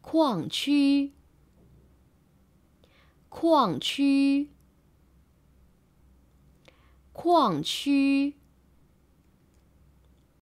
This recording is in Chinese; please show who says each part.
Speaker 1: 矿区矿区矿区。